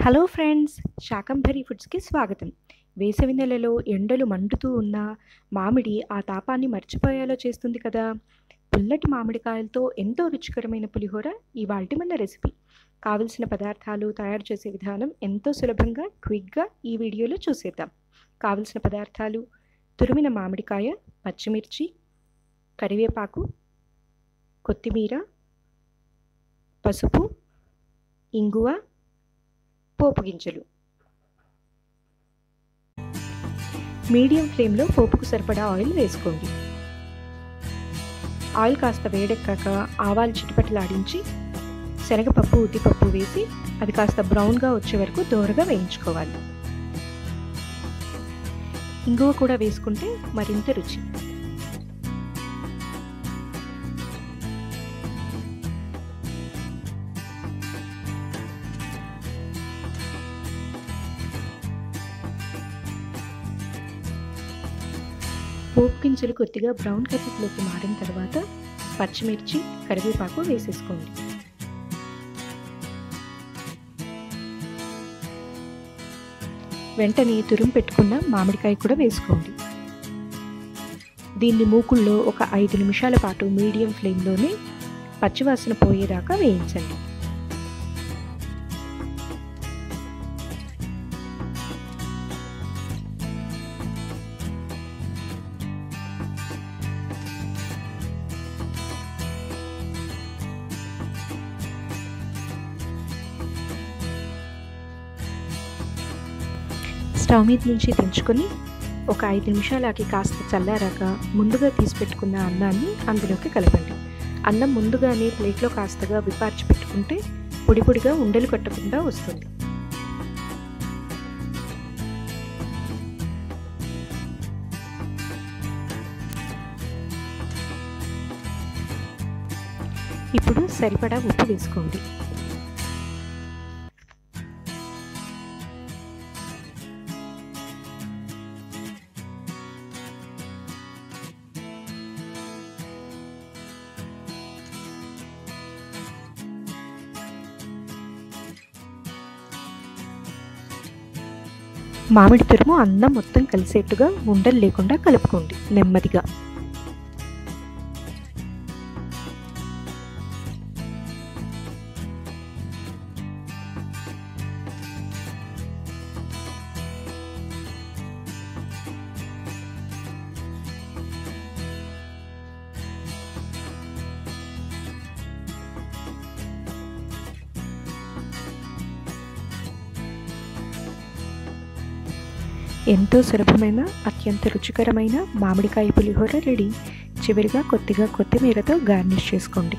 Hello friends Shakambhari ఫుడ్స్కి స్వాగతం. వేసవి నెలలో ఎండలు మండుతూ ఉన్న మామిడి ఆ తాపాన్ని మర్చిపోయేలా చేస్తుంది కదా? పుల్లటి మామిడికాయలతో ఎంతో రుచికరమైన పులిహోర ఇవాల్టి మన రెసిపీ. కావలసిన పదార్థాలు తయారు చేసే విధానం ఎంతో సులభంగా క్విక్గా ఈ వీడియోలో చూసేద్దాం. కావలసిన పదార్థాలు తురిమిన మామిడికాయ పచ్చిమిర్చి కరివేపాకు కొత్తిమీర పసుపు ఇంగువ పోపు గింజలు. మీడియం ఫ్లేమ్లో పోపుకు సరిపడా ఆయిల్ వేసుకోండి. ఆయిల్ కాస్త వేడెక్కాక ఆవాలు చిటిపట్లాడించి శనగపప్పు ఉద్దిపప్పు వేసి అది కాస్త బ్రౌన్గా వచ్చే వరకు దోరగా వేయించుకోవాలి. ఇంగువ కూడా వేసుకుంటే మరింత రుచి. పోపు గింజలు కొద్దిగా బ్రౌన్ కలర్లోకి మారిన తర్వాత పచ్చిమిర్చి కరివేపాకు వేసేసుకోండి. వెంటనే తురుము పెట్టుకున్న మామిడికాయ కూడా వేసుకోండి. దీన్ని మూకుల్లో ఒక ఐదు నిమిషాల పాటు మీడియం ఫ్లేమ్లోనే పచ్చివాసన పోయేదాకా వేయించండి. స్టవ్ మీద నుంచి దించుకొని ఒక ఐదు నిమిషాలకి కాస్త చల్లారాక ముందుగా తీసి పెట్టుకున్న అన్నాన్ని అందులోకి కలపండి. అన్నం ముందుగానే ప్లేట్లో కాస్తగా విపార్చి పెట్టుకుంటే పొడి పొడిగా ఉండలు కట్టకుండా వస్తుంది. ఇప్పుడు సరిపడా ఉప్పు వేసుకోండి. మామిడి తురుము అన్నం మొత్తం కలిసేట్టుగా ఉండలు లేకుండా కలుపుకోండి. నెమ్మదిగా. ఎంతో సులభమైన అత్యంత రుచికరమైన మామిడికాయ పులిహోర రెడీ. చివరిగా కొద్దిగా కొత్తిమీరతో గార్నిష్ చేసుకోండి.